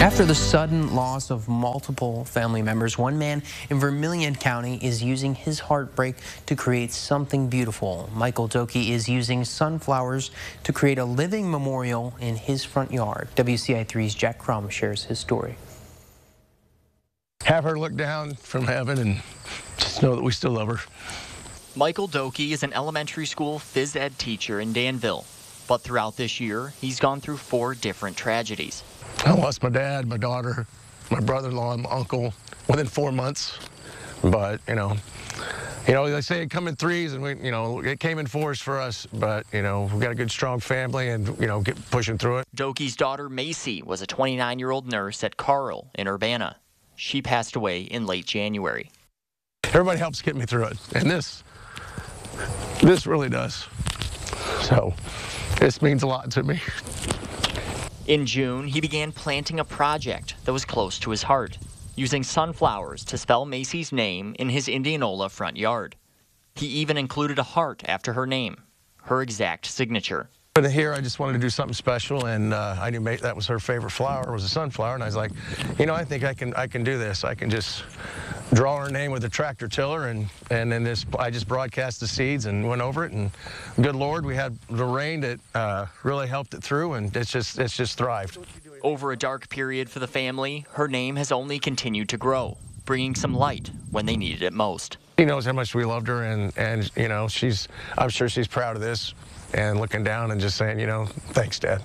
After the sudden loss of multiple family members, one man in Vermilion County is using his heartbreak to create something beautiful. Michael Doki is using sunflowers to create a living memorial in his front yard. WCIA 3's Jack Crum shares his story. Have her look down from heaven and just know that we still love her. Michael Doki is an elementary school phys ed teacher in Danville. But throughout this year, he's gone through four different tragedies. I lost my dad, my daughter, my brother-in-law, and my uncle within four months. But, you know, you know, they say it come in threes, and we, you know, it came in fours for us. But you know, we've got a good, strong family, and you know, get pushing through it. Doki's daughter Macy was a 29-year-old nurse at Carle in Urbana. She passed away in late January. Everybody helps get me through it, and this, this really does. So, this means a lot to me. In June, he began planting a project that was close to his heart, using sunflowers to spell Macy's name in his Indianola front yard. He even included a heart after her name, her exact signature. But here, I just wanted to do something special, and uh, I knew that was her favorite flower was a sunflower, and I was like, you know, I think I can I can do this. I can just draw her name with a tractor tiller, and and then this I just broadcast the seeds and went over it, and good Lord, we had the rain that uh, really helped it through, and it's just it's just thrived. Over a dark period for the family, her name has only continued to grow, bringing some light when they needed it most. She knows how much we loved her, and and you know she's I'm sure she's proud of this, and looking down and just saying, you know, thanks, Dad.